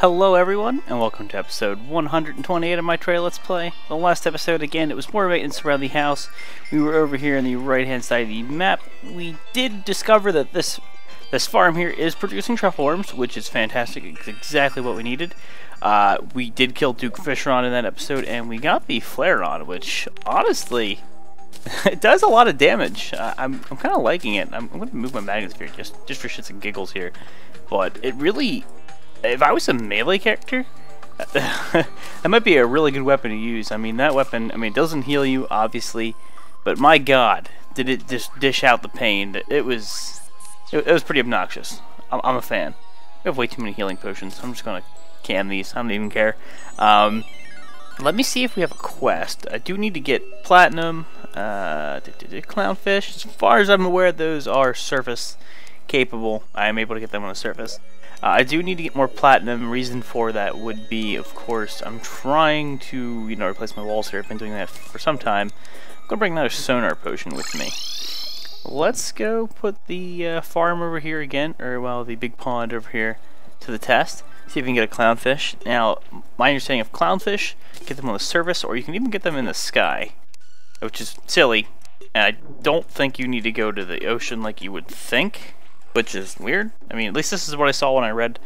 Hello everyone, and welcome to episode 128 of my Terraria Let's Play. The last episode, again, it was more maintenance around the house. We were over here on the right-hand side of the map. We did discover that this this farm here is producing truffle worms, which is fantastic. It's exactly what we needed. Uh, we did kill Duke Fishron in that episode, and we got the Flairon, which, honestly, it does a lot of damage. Uh, I'm, I'm kind of liking it. I'm, I'm going to move my Magnet Sphere just, just for shits and giggles here. But it really if I was a melee character, that might be a really good weapon to use. I mean, that weapon, I mean, it doesn't heal you, obviously, but my god, did it just dish out the pain. It was, it, it was pretty obnoxious. I'm, I'm, a fan. We have way too many healing potions. I'm just to can these. I don't even care. Um, let me see if we have a quest. I do need to get platinum, uh, clownfish. As far as I'm aware, those are surface capable. I am able to get them on the surface. Uh, I do need to get more platinum. Reason for that would be, of course, I'm trying to, you know, replace my walls here. I've been doing that for some time. I'm to bring another sonar potion with me. Let's go put the uh, farm over here again, or, well, the big pond over here to the test. See if we can get a clownfish. Now, my understanding of clownfish, get them on the surface, or you can even get them in the sky, which is silly. And I don't think you need to go to the ocean like you would think which is weird. I mean, at least this is what I saw when I read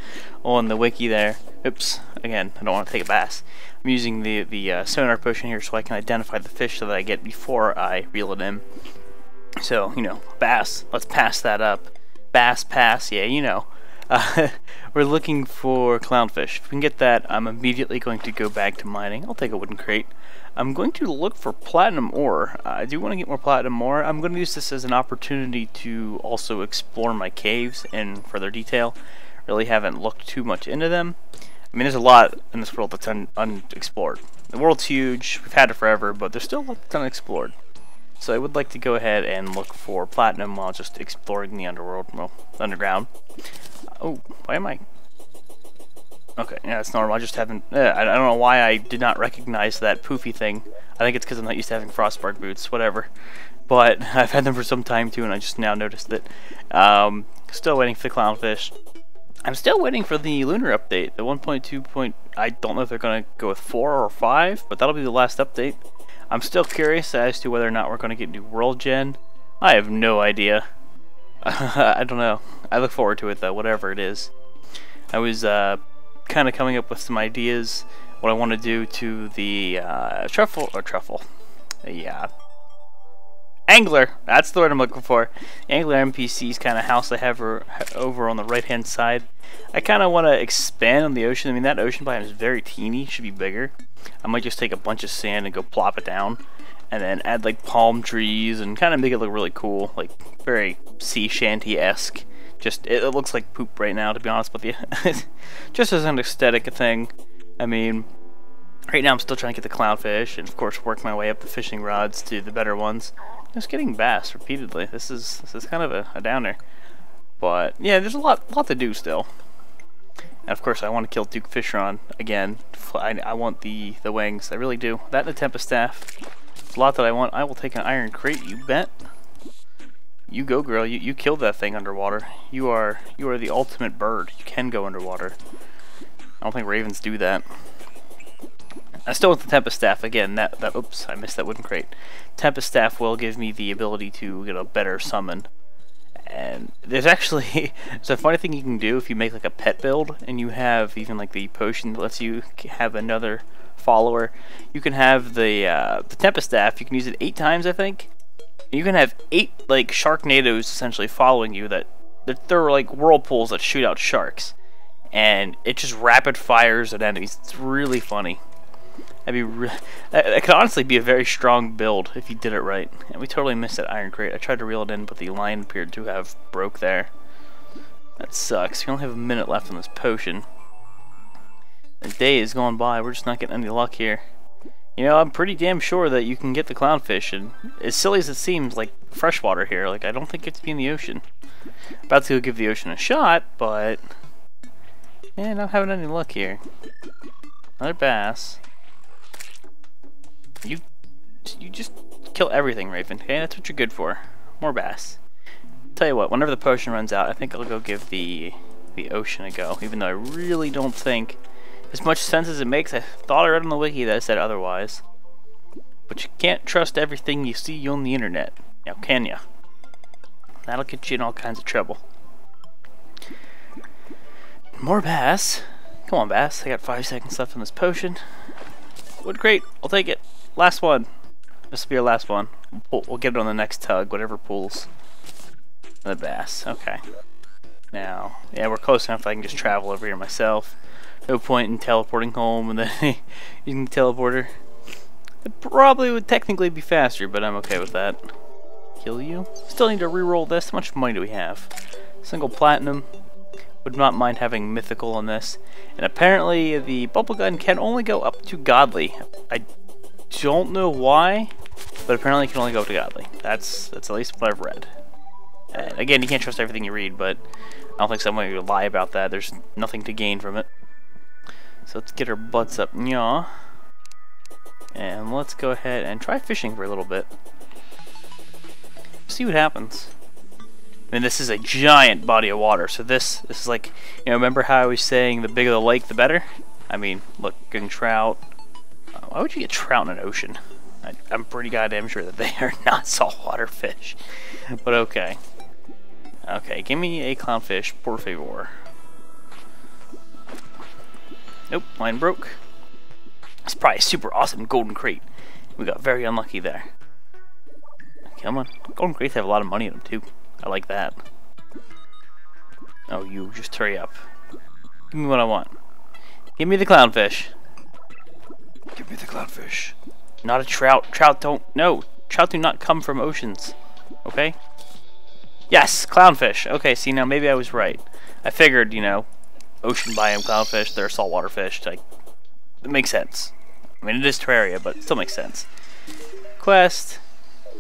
on the wiki there. Oops, again, I don't want to take a bass. I'm using the, the uh, sonar potion here so I can identify the fish that I get before I reel it in. So, you know, bass, let's pass that up. Bass pass, yeah, you know. Uh, we're looking for clownfish. If we can get that, I'm immediately going to go back to mining. I'll take a wooden crate. I'm going to look for platinum ore. Uh, I do want to get more platinum ore. I'm going to use this as an opportunity to also explore my caves in further detail. Really haven't looked too much into them. I mean, there's a lot in this world that's un unexplored. The world's huge. We've had it forever, but there's still a lot that's unexplored. So I would like to go ahead and look for platinum while just exploring the underworld, well, underground. Oh, why am I Okay, yeah, it's normal. I just haven't... Uh, I don't know why I did not recognize that poofy thing. I think it's because I'm not used to having Frostspark Boots, whatever. But I've had them for some time too, and I just now noticed it. Um, still waiting for the clownfish. I'm still waiting for the lunar update, the 1.2 point... I don't know if they're going to go with 4 or 5, but that'll be the last update. I'm still curious as to whether or not we're going to get new world gen. I have no idea. I don't know. I look forward to it though, whatever it is. I was uh, kind of coming up with some ideas what I want to do to the uh, truffle or truffle, yeah, angler. That's the word I'm looking for. Angler NPC's kind of house I have over on the right hand side. I kind of want to expand on the ocean. I mean that ocean biome is very teeny. Should be bigger. I might just take a bunch of sand and go plop it down, and then add like palm trees and kind of make it look really cool, like very sea shanty esque. Just, it, it looks like poop right now, to be honest with you. Just as an aesthetic thing. I mean, right now I'm still trying to get the clownfish, and of course work my way up the fishing rods to the better ones. Just getting bass repeatedly. This is this is kind of a, a downer. But, yeah, there's a lot, lot to do still. And of course, I want to kill Duke Fishron again. I, I want the, the wings. I really do. That and the Tempest Staff. There's a lot that I want. I will take an Iron Crate, you bet. You go, girl. You you killed that thing underwater. You are you are the ultimate bird. You can go underwater. I don't think ravens do that. I still want the Tempest Staff again. That that oops, I missed that wooden crate. Tempest Staff will give me the ability to get a better summon. And there's actually it's a funny thing you can do if you make like a pet build and you have even like the potion that lets you have another follower. You can have the uh, the Tempest Staff. You can use it eight times, I think you can have eight like sharknadoes essentially following you that they're like whirlpools that shoot out sharks, and it just rapid fires at enemies. It's really funny. That'd be re that, could honestly be a very strong build if you did it right. And we totally missed that iron crate. I tried to reel it in, but the line appeared to have broke there. That sucks. We only have a minute left on this potion. The day is going by. We're just not getting any luck here. You know, I'm pretty damn sure that you can get the clownfish, and as silly as it seems, like, freshwater here, like, I don't think it's be in the ocean. About to go give the ocean a shot, but... Yeah, not having any luck here. Another bass. You... You just kill everything, Raven, okay? That's what you're good for. More bass. Tell you what, whenever the potion runs out, I think I'll go give the the ocean a go, even though I really don't think as much sense as it makes, I thought I read on the wiki that I said otherwise. But you can't trust everything you see on the internet. Now, can ya? That'll get you in all kinds of trouble. More bass. Come on, bass. I got five seconds left on this potion. Wood crate. I'll take it. Last one. This will be our last one. We'll, we'll get it on the next tug, whatever pulls. The bass. Okay. Now, yeah, we're close enough I can just travel over here myself. No point in teleporting home and then using the teleporter. It probably would technically be faster, but I'm okay with that. Kill you. Still need to re-roll this. How much money do we have? Single platinum. Would not mind having mythical on this. And apparently the bubble gun can only go up to godly. I don't know why, but apparently it can only go up to godly. That's that's at least what I've read. And again, you can't trust everything you read, but I don't think someone would lie about that. There's nothing to gain from it. So let's get our butts up. Yaw. And let's go ahead and try fishing for a little bit. See what happens. I mean, this is a giant body of water, so this this is like, you know, remember how I was saying the bigger the lake, the better? I mean, look, getting trout. Uh, why would you get trout in an ocean? I, I'm pretty goddamn sure that they are not saltwater fish. But okay. Okay, give me a clownfish, por favor. Nope, line broke. It's probably a super awesome golden crate. We got very unlucky there. Come on. Golden crates have a lot of money in them too. I like that. Oh, you just hurry up. Give me what I want. Give me the clownfish. Give me the clownfish. Not a trout. Trout don't. No. Trout do not come from oceans. Okay? Yes, clownfish. Okay, see, now maybe I was right. I figured, you know, ocean biome clownfish, they're saltwater fish. Like, it makes sense. I mean, it is Terraria, but still makes sense. Quest,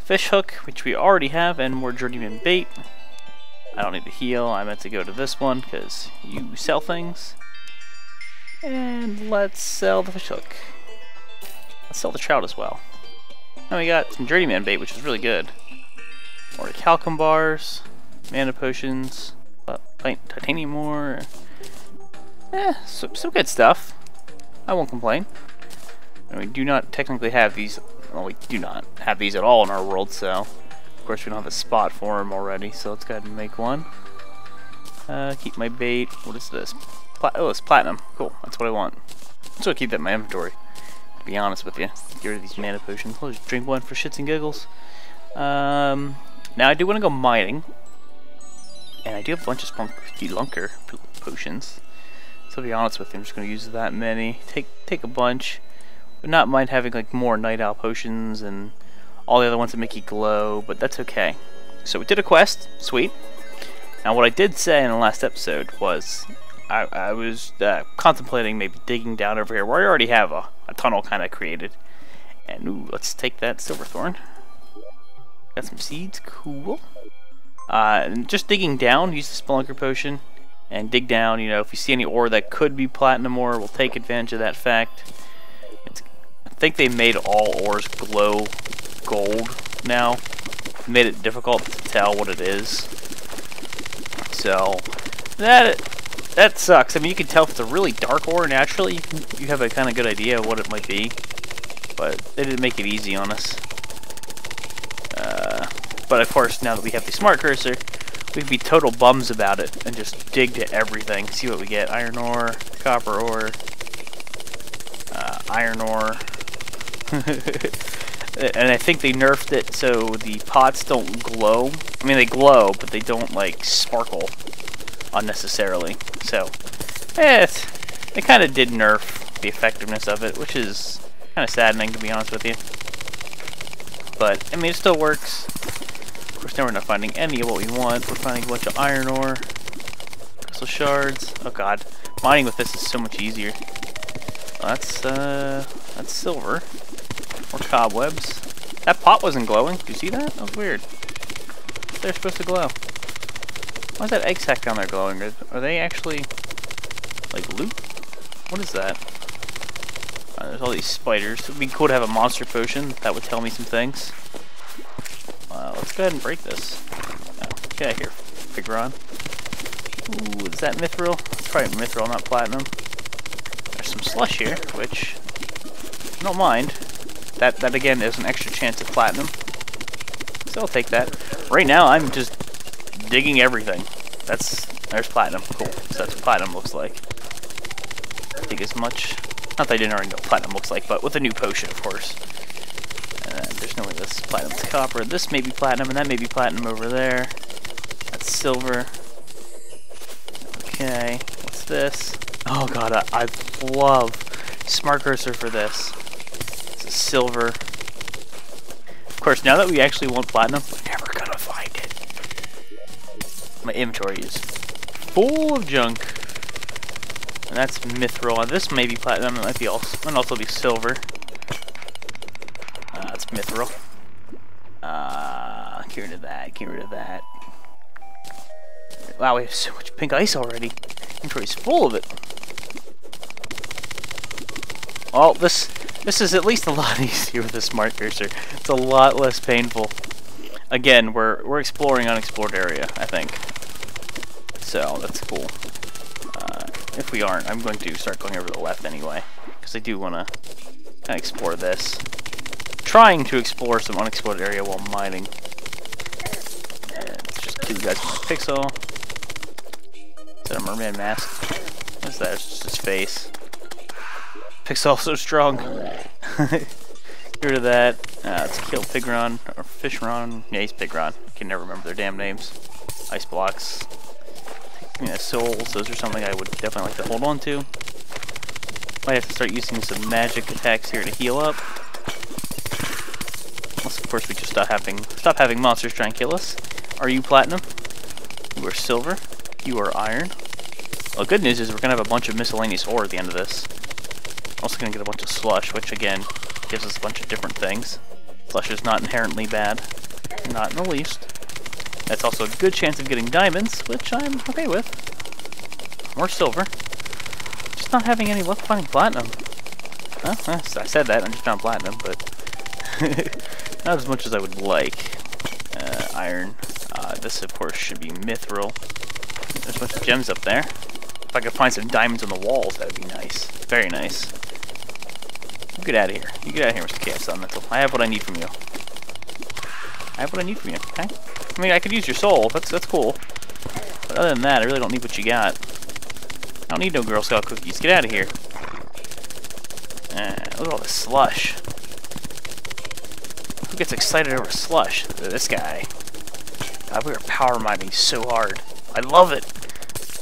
fish hook, which we already have, and more journeyman bait. I don't need to heal. I meant to go to this one because you sell things. And let's sell the fish hook. Let's sell the trout as well. Now we got some journeyman bait, which is really good. More calcum bars, mana potions, uh, titanium ore. Eh, some, some good stuff. I won't complain. And we do not technically have these, well we do not have these at all in our world, so of course we don't have a spot for them already, so let's go ahead and make one. Uh, keep my bait, what is this? Pla oh, it's platinum, cool, that's what I want. So keep that in my inventory, to be honest with you. Get rid of these mana potions, I'll just drink one for shits and giggles. Um, now I do want to go mining, and I do have a bunch of Spelunker potions. So to be honest with you, I'm just going to use that many. Take take a bunch. Would not mind having like more Night Owl potions and all the other ones that make you glow, but that's okay. So we did a quest. Sweet. Now what I did say in the last episode was I, I was uh, contemplating maybe digging down over here where I already have a, a tunnel kind of created. And ooh, let's take that Silverthorn. Got some seeds. Cool. Uh, just digging down, use the Spelunker Potion and dig down. You know, if you see any ore that could be platinum ore, we'll take advantage of that fact. It's, I think they made all ores glow gold now. Made it difficult to tell what it is. So that that sucks. I mean, you can tell if it's a really dark ore naturally. You can, you have a kind of good idea of what it might be, but they didn't make it easy on us. But of course, now that we have the smart cursor, We'd be total bums about it and just dig to everything, see what we get. Iron ore, copper ore, uh, iron ore. and I think they nerfed it so the pots don't glow. I mean, they glow, but they don't, like, sparkle unnecessarily. So, eh, they kind of did nerf the effectiveness of it, which is kind of saddening, to be honest with you. But, I mean, it still works course, now we're not finding any of what we want. We're finding a bunch of iron ore, crystal shards. Oh god, mining with this is so much easier. Well, that's uh, that's silver. More cobwebs. That pot wasn't glowing. Did you see that? That was weird. They're supposed to glow. Why is that egg sack down there glowing? Are, are they actually like loot? What is that? Uh, there's all these spiders. It would be cool to have a monster potion. That would tell me some things. Uh, let's go ahead and break this. Of here, Pigron. Ooh, is that mithril? It's probably mithril, not platinum. There's some slush here, which I don't mind. That that again is an extra chance at platinum. So I'll take that. Right now I'm just digging everything. That's there's platinum. Cool. So that's what platinum looks like. Dig as much. Not that I didn't already know what platinum looks like, but with a new potion, of course. Way this platinum's copper. This may be platinum, and that may be platinum over there. That's silver. Okay, what's this? Oh god, I, I love Smart Cursor for this. This is silver. Of course, now that we actually want platinum, we're never gonna find it. My inventory is full of junk. And that's mithril. This may be platinum, it might be also, might also be silver. Mithril. Uh, get rid of that, get rid of that. Wow, we have so much pink ice already. Inventory's full of it. Well, this this is at least a lot easier with the smart cursor. It's a lot less painful. Again, we're we're exploring unexplored area, I think. So that's cool. Uh, if we aren't, I'm going to start going over the left anyway, because I do want to kind of explore this. Trying to explore some unexplored area while mining. And just you guys my pixel. Is that a merman mask? What's that? It's just his face. Pixel so strong. Get rid of that. Uh, let's kill Pigron, or Fishron. Yeah, he's Pigron. Can never remember their damn names. Ice blocks. Yeah, souls, those are something I would definitely like to hold on to. Might have to start using some magic attacks here to heal up. Course, we just stop having stop having monsters try and kill us. Are you platinum? You are silver. You are iron. Well, good news is we're to have a bunch of miscellaneous ore at the end of this. Also to get a bunch of slush, which again, gives us a bunch of different things. Slush is not inherently bad. Not in the least. That's also a good chance of getting diamonds, which I'm okay with. More silver. Just not having any luck finding platinum. Well, I said that, I just found platinum, but not as much as I would like. Uh, iron. Uh, this, of course, should be mithril. There's a bunch of gems up there. If I could find some diamonds on the walls, that would be nice. Very nice. You get out of here. You get out of here, Mr. Chaos Elemental. I have what I need from you. I have what I need from you, okay? I mean, I could use your soul. That's that's cool. But other than that, I really don't need what you got. I don't need no Girl Scout cookies. Get out of here. Uh, look at all this slush. Who gets excited over slush? This guy. God, we are power mining so hard. I love it.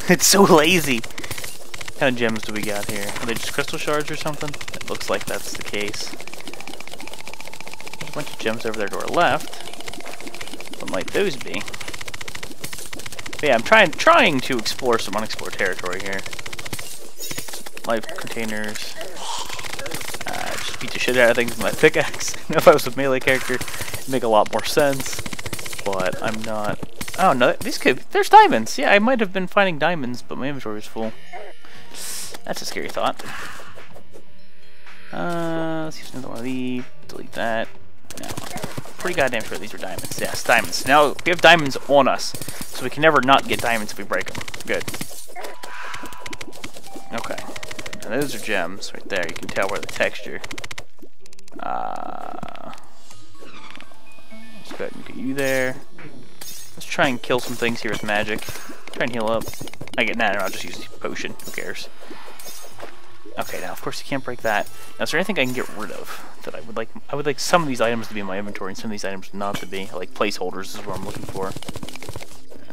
It's so lazy. What kind of gems do we got here? Are they just crystal shards or something? It looks like that's the case. There's a bunch of gems over there to our left. What might those be? But yeah, I'm trying trying to explore some unexplored territory here. Life containers. Beat the shit out of things with my pickaxe. if I was a melee character, it'd make a lot more sense. But I'm not. Oh no, these could. There's diamonds. Yeah, I might have been finding diamonds, but my inventory is full. That's a scary thought. Uh, let's use another one of these. Delete that. No. Pretty goddamn sure these are diamonds. Yes, diamonds. Now, we have diamonds on us, so we can never not get diamonds if we break them. Good. Okay. Those are gems right there. You can tell where the texture. Uh, let's go ahead and get you there. Let's try and kill some things here with magic. Try and heal up. I get that, nah, I'll just use the potion. Who cares? Okay, now of course you can't break that. Now, is there anything I can get rid of that I would like? I would like some of these items to be in my inventory and some of these items not to be. Like placeholders is what I'm looking for.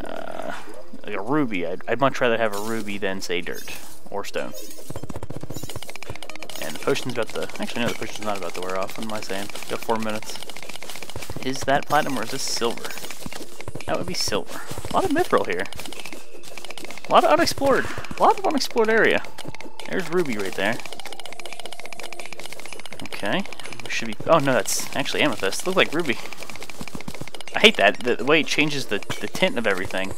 Uh, like a ruby. I'd, I'd much rather have a ruby than say dirt or stone. And the potion's about to. Actually, no, the potion's not about to wear off. What am I saying? Got four minutes. Is that platinum or is this silver? That would be silver. A lot of mithril here. A lot of unexplored. A lot of unexplored area. There's Ruby right there. Okay. We Should be. Oh no, that's actually amethyst. Looks like Ruby. I hate that. The, the way it changes the, the tint of everything.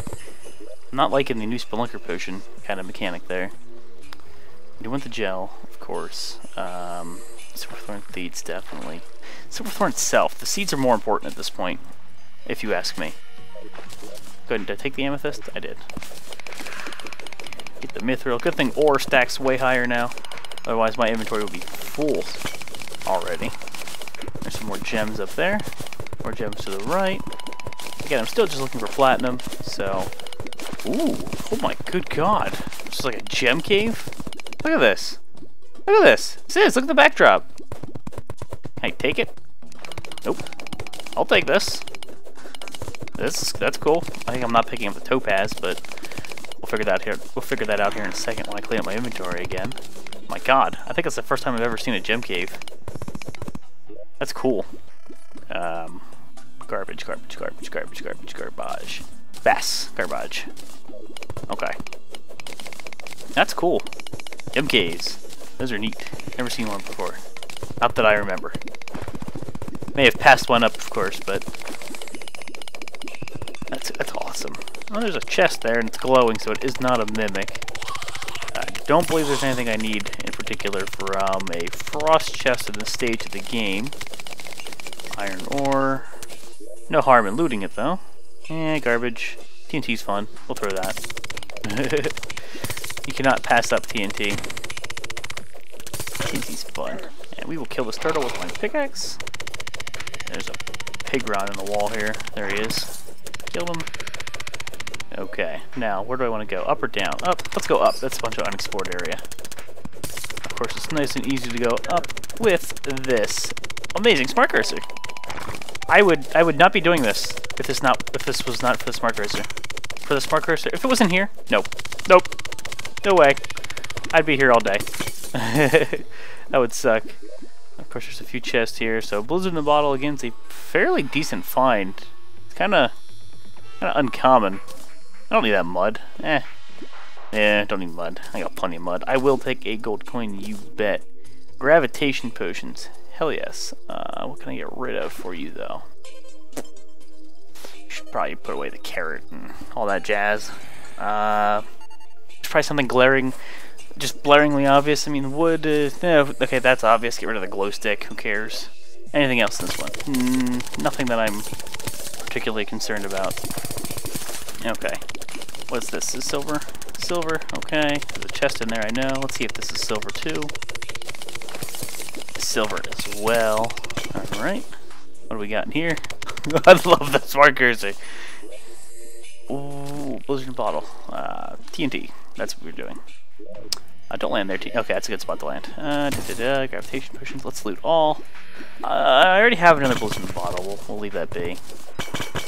I'm not liking the new Spelunker potion kind of mechanic there. You want the gel, of course. Um, Silverthorn seeds, definitely. Silverthorn itself. The seeds are more important at this point, if you ask me. Go ahead, did I take the amethyst? I did. Get the mithril. Good thing ore stacks way higher now. Otherwise my inventory would be full already. There's some more gems up there. More gems to the right. Again, I'm still just looking for platinum, so... Ooh, oh my good god. Is like a gem cave? Look at this. Look at this. This is, look at the backdrop. Can I take it? Nope. I'll take this. This that's cool. I think I'm not picking up the topaz, but we'll figure that here. We'll figure that out here in a second when I clean up my inventory again. My God, I think it's the first time I've ever seen a gem cave. That's cool. Um, garbage, garbage, garbage, garbage, garbage, garbage. Bass, garbage. Okay. That's cool. Caves. Those are neat. Never seen one before. Not that I remember. May have passed one up, of course, but that's that's awesome. Oh, there's a chest there, and it's glowing, so it is not a mimic. I don't believe there's anything I need in particular from a frost chest in this stage of the game. Iron ore. No harm in looting it, though. Eh, garbage. TNT's fun. We'll throw that. you cannot pass up TNT. TNT's fun. And we will kill this turtle with my pickaxe. There's a Pigron in the wall here. There he is. Kill him. Okay, now, where do I want to go? Up or down? Up. Let's go up. That's a bunch of unexplored area. Of course, it's nice and easy to go up with this amazing smart cursor. I would I would not be doing this if this not if this was not for the smart cursor. For the smart cursor, if it wasn't here, nope, nope, no way. I'd be here all day. that would suck. Of course, there's a few chests here. So Blizzard in the Bottle again is a fairly decent find. It's kind of Kind of uncommon. I don't need that mud. Eh. Yeah, don't need mud. I got plenty of mud. I will take a gold coin, you bet. Gravitation potions. Hell yes. Uh, what can I get rid of for you, though? Should probably put away the carrot and all that jazz. Uh, probably something glaring, just blaringly obvious. I mean, wood, uh, no, okay, that's obvious. Get rid of the glow stick. Who cares? Anything else in this one? Mm, nothing that I'm particularly concerned about. Okay. What's this? Is silver? Silver. Okay. There's a chest in there, I know. Let's see if this is silver too. Silver as well. Alright. What do we got in here? I love smart cursor. Ooh, blizzard bottle. Uh, TNT. That's what we're doing. Uh, don't land there. T okay, that's a good spot to land. Uh, da -da -da, gravitation potions. Let's loot all. Uh, I already have another blizzard bottle. We'll, we'll leave that be.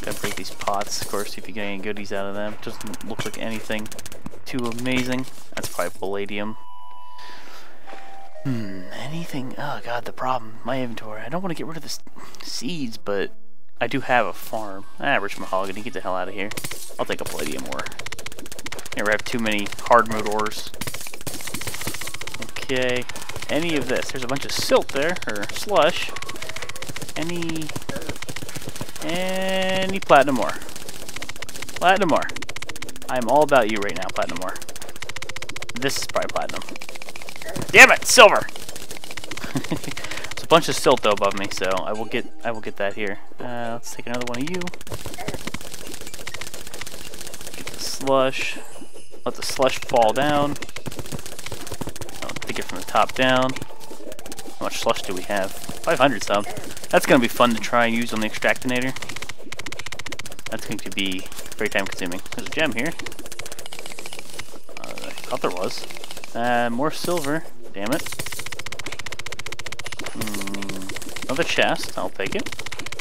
Gotta break these pots, of course, if you get any goodies out of them. Doesn't look like anything too amazing. That's probably palladium. Hmm, anything? Oh god, the problem. My inventory. I don't want to get rid of the seeds, but I do have a farm. Ah, rich mahogany, get the hell out of here. I'll take a palladium ore. Never have too many hard mode ores. Okay, any of this. There's a bunch of silt there, or slush. Any any platinum ore. Platinum ore. I'm all about you right now, platinum ore. This is probably platinum. Damn it, silver! There's a bunch of silt though above me, so I will get I will get that here. Uh, let's take another one of you. Get the slush. Let the slush fall down. I'll take it from the top down. How much slush do we have? 500 some. That's going to be fun to try and use on the extractinator. That's going to be very time consuming. There's a gem here. Uh, I thought there was. Uh, more silver. Damn it. Mm, another chest. I'll take it.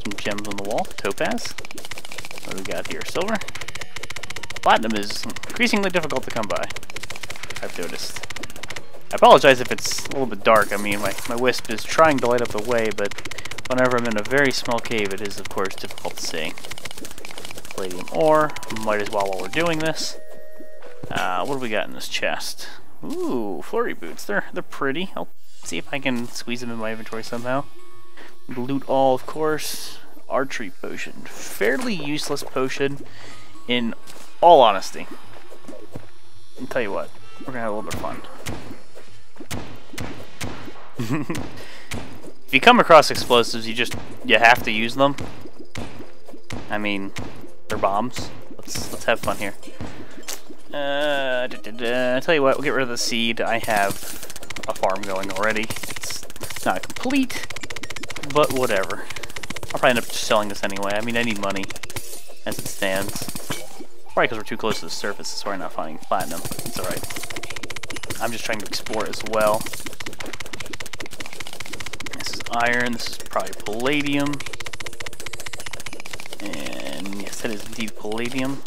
Some gems on the wall. Topaz. What do we got here? Silver. Platinum is increasingly difficult to come by. I've noticed. I apologize if it's a little bit dark. I mean, my, my wisp is trying to light up the way, but whenever I'm in a very small cave, it is, of course, difficult to see. Palladium ore. Might as well while we're doing this. Uh, what do we got in this chest? Ooh, flurry boots. They're, they're pretty. I'll see if I can squeeze them in my inventory somehow. Loot all, of course. Archery potion. Fairly useless potion, in all honesty. I'll tell you what, we're gonna have a little bit of fun. if you come across explosives, you just you have to use them. I mean, they're bombs. Let's let's have fun here. Uh, da, da, da. tell you what, we'll get rid of the seed. I have a farm going already. It's not complete, but whatever. I'll probably end up selling this anyway. I mean, I need money as it stands. Probably because we're too close to the surface, why I'm not finding platinum. It's alright. I'm just trying to explore as well. This is iron, this is probably palladium. And yes, it is indeed palladium.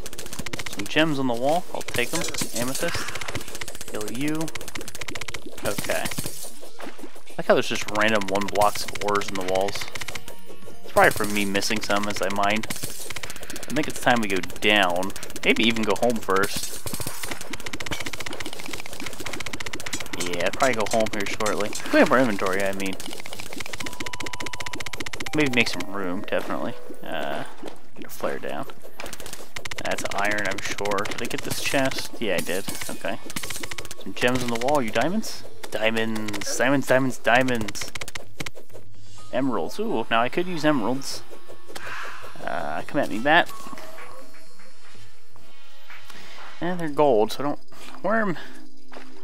Some gems on the wall, I'll take them. Amethyst. Kill you. Okay. I like how there's just random one blocks of ores in the walls. It's probably from me missing some as I mined. I think it's time we go down. Maybe even go home first. Yeah, I'd probably go home here shortly. We have more inventory, I mean. Maybe make some room, definitely. Uh, get a flare down. That's iron, I'm sure. Did I get this chest? Yeah, I did. Okay. Some gems on the wall. Are you diamonds? Diamonds. Diamonds, diamonds, diamonds. Emeralds. Ooh, now I could use emeralds. Uh, come at me, bat. And they're gold, so don't... Worm...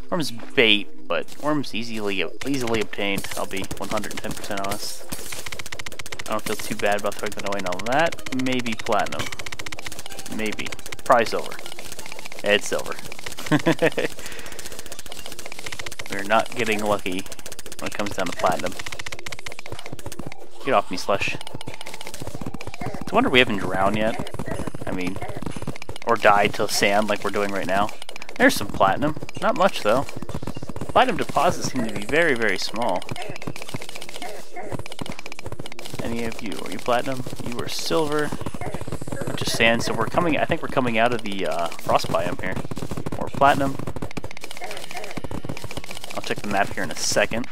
Worm's bait, but worm's easily easily obtained. I'll be 110% honest. I don't feel too bad about throwing that away. Now that maybe platinum. Maybe. Probably silver. It's silver. We're not getting lucky when it comes down to platinum. Get off me, Slush. I wonder we haven't drowned yet. I mean, or died to sand like we're doing right now. There's some platinum. Not much, though. Platinum deposits seem to be very, very small. Any of you? Are you platinum? You are silver. Just sand, so we're coming, I think we're coming out of the uh, frost biome here. More platinum. I'll check the map here in a second.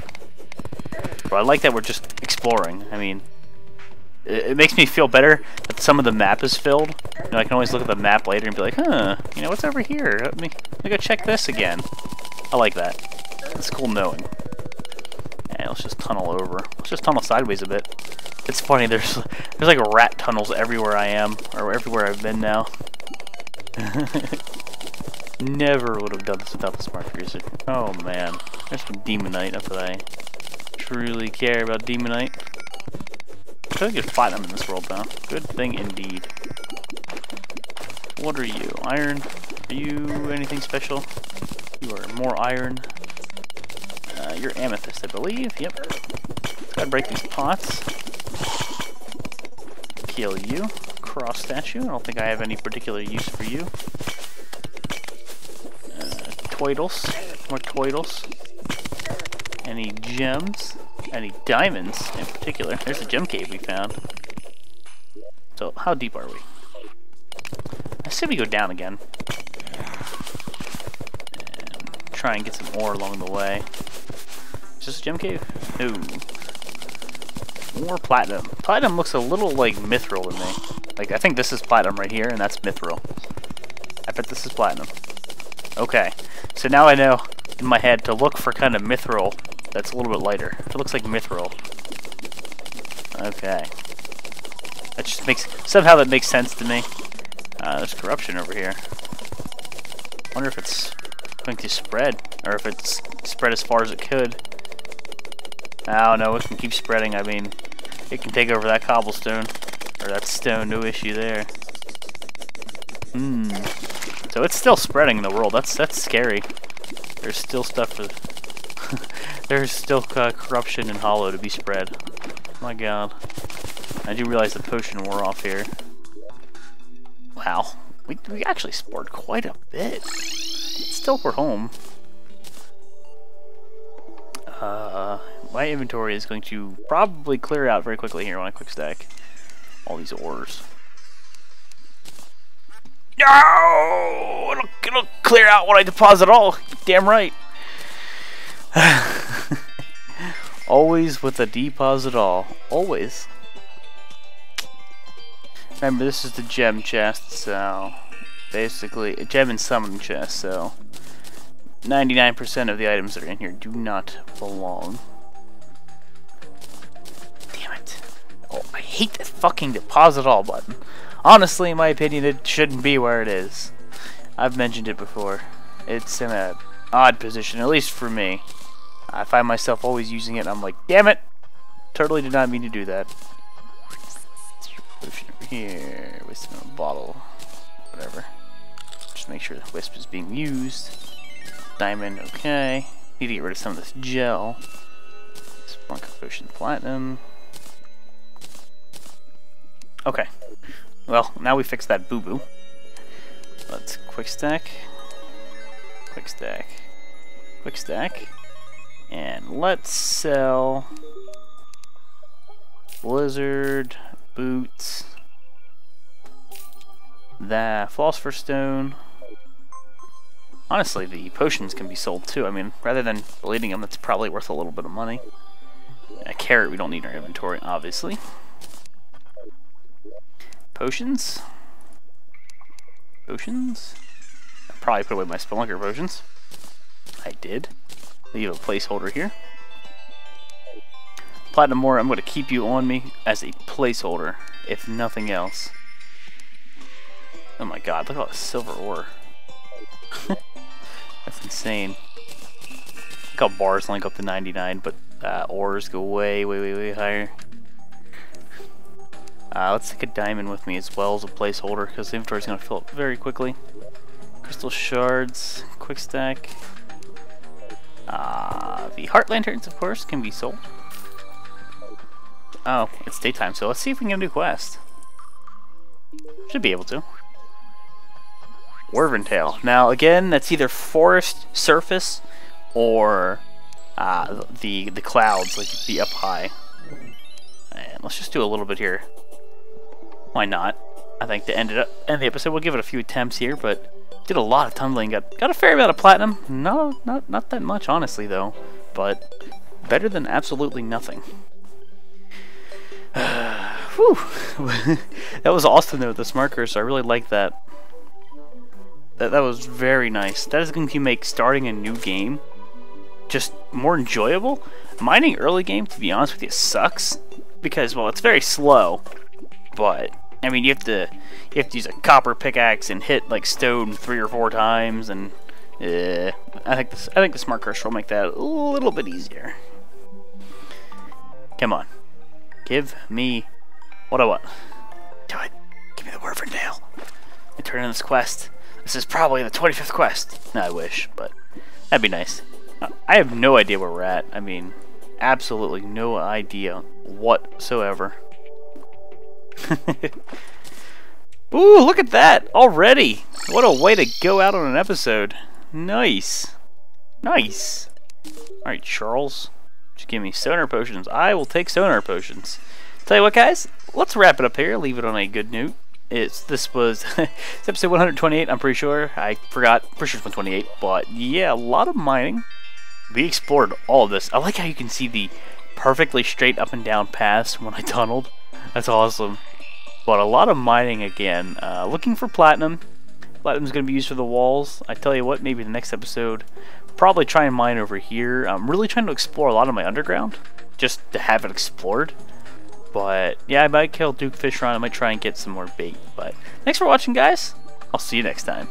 But I like that we're just exploring. I mean, it, makes me feel better that some of the map is filled. You know, I can always look at the map later and be like, huh, you know, what's over here? Let me, let me go check this again. I like that. It's cool knowing. And let's just tunnel over. Let's just tunnel sideways a bit. It's funny, there's there's like rat tunnels everywhere I am, or everywhere I've been now. Never would have done this without the smart cursor. Oh man, there's some demonite, not that I truly care about demonite. Like there's platinum in this world, though. Good thing indeed. What are you? Iron? Are you anything special? You are more iron. Uh, you're amethyst, I believe. Yep. Gotta break these pots. Kill you. Cross statue. I don't think I have any particular use for you. Uh, toidles. More toidles. Any gems? Any diamonds in particular? There's a gem cave we found. So, how deep are we? I say we go down again. And try and get some ore along the way. Is this a gem cave? No. More platinum. Platinum looks a little like mithril to me. Like, I think this is platinum right here, and that's mithril. I bet this is platinum. Okay. So now I know in my head to look for kind of mithril that's a little bit lighter. It looks like mithril. Okay. That just makes... Somehow that makes sense to me. Uh, there's corruption over here. wonder if it's going to spread. Or if it's spread as far as it could. Don't know. It can keep spreading. I mean, it can take over that cobblestone. Or that stone. No issue there. Hmm. So it's still spreading in the world. That's that's scary. There's still stuff for There's still uh, corruption in Hallow to be spread. My god. I do realize the potion wore off here. Wow. We, we actually explored quite a bit. Still, we're home. Uh, my inventory is going to probably clear out very quickly here when I quick stack all these ores. No! It'll, it'll clear out when I deposit all. Damn right. Always with a deposit all. Always. Remember, this is the gem chest, so basically a gem and summon chest, so 99% of the items that are in here do not belong. Damn it. Oh, I hate that fucking deposit all button. Honestly, in my opinion, it shouldn't be where it is. I've mentioned it before. It's in a odd position, at least for me. I find myself always using it, I'm like, damn it! Totally did not mean to do that. Here, wisp in a bottle, whatever. Just make sure the wisp is being used. Diamond, okay. Need to get rid of some of this gel. Splunk Potion Platinum. Okay. Well, now we fixed that boo-boo. Let's quick stack. Quick stack. Quick stack. And let's sell Blizzard, Boots, the Philosopher's Stone. Honestly, the potions can be sold too. I mean, rather than bleeding them, that's probably worth a little bit of money. A carrot we don't need in our inventory, obviously. Potions? Potions? I probably put away my Spelunker potions. I did. Leave a placeholder here. Platinum Ore, I'm going to keep you on me as a placeholder, if nothing else. Oh my god, look at all the silver ore. That's insane. Look how bars link up to 99, but uh, ores go way, way, way, way higher. Uh, let's take a diamond with me as well as a placeholder, because the inventory is going to fill up very quickly. Crystal shards, quick stack. Uh, the heart lanterns, of course, can be sold. Oh, it's daytime, so let's see if we can do quest. Should be able to. Tail. Now, again, that's either forest surface or uh, the the clouds, like be up high. And let's just do a little bit here. Why not? I think to end it up, end the episode, we'll give it a few attempts here, but did a lot of tumbling. Got got a fair amount of platinum. No, not not that much, honestly, though. But better than absolutely nothing. Whew. that was awesome though, the smart cursor. I really like that. That that was very nice. That is going to make starting a new game just more enjoyable. Mining early game, to be honest with you, sucks because well, it's very slow. But I mean, you have to you have to use a copper pickaxe and hit like stone three or four times, and uh, I think this I think the smart cursor will make that a little bit easier. Come on. Give me what I want. Do it. Give me the Wyvern-Tail. I turn in this quest. This is probably the 25th quest. No, I wish, but that'd be nice. I have no idea where we're at. I mean, absolutely no idea whatsoever. Ooh, look at that! Already! What a way to go out on an episode. Nice. Nice. Alright, Charles. Just give me sonar potions. I will take sonar potions. Tell you what, guys, let's wrap it up here. Leave it on a good note. It's this was it's episode 128. I'm pretty sure. I forgot. Pretty sure it's 128. But yeah, a lot of mining. We explored all of this. I like how you can see the perfectly straight up and down paths when I tunneled. That's awesome. But a lot of mining again. Uh, looking for platinum. Platinum's going to be used for the walls. I tell you what, maybe the next episode, probably try and mine over here. I'm really trying to explore a lot of my underground, just to have it explored. But yeah, I might kill Duke Fishron. I might try and get some more bait. But thanks for watching, guys. I'll see you next time.